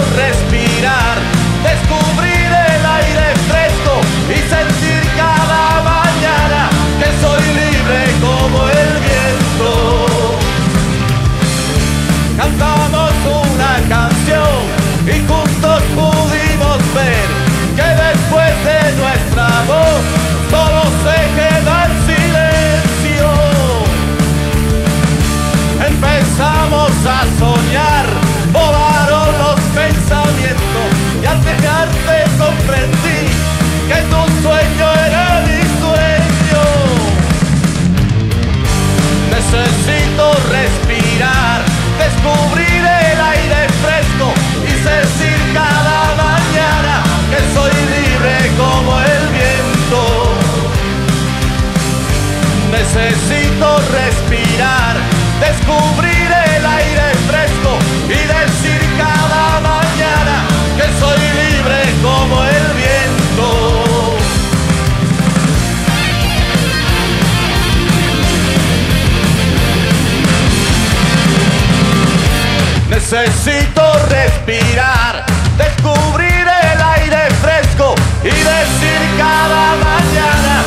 Respirar, descubrir el aire fresco y sentir cada mañana que soy libre como el viento. Cantamos una canción y juntos pudimos ver que después de nuestra voz solo se queda el silencio. Empezamos a soñar, Necesito respirar, descubrir el aire fresco y decir cada mañana que soy libre como el viento. Necesito respirar, descubrir el aire fresco y decir cada mañana